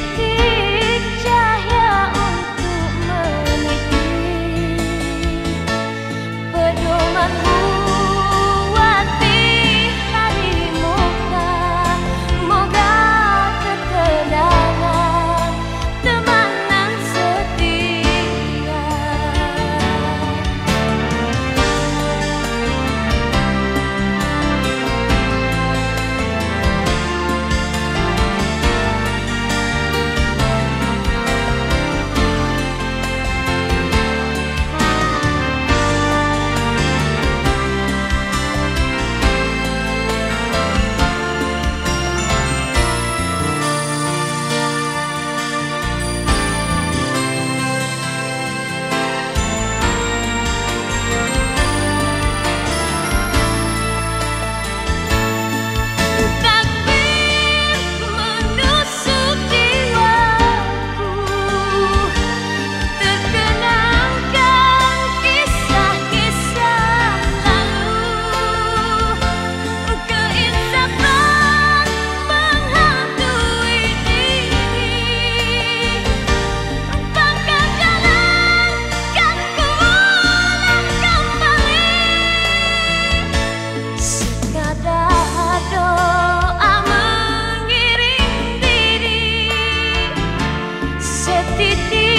Take setitik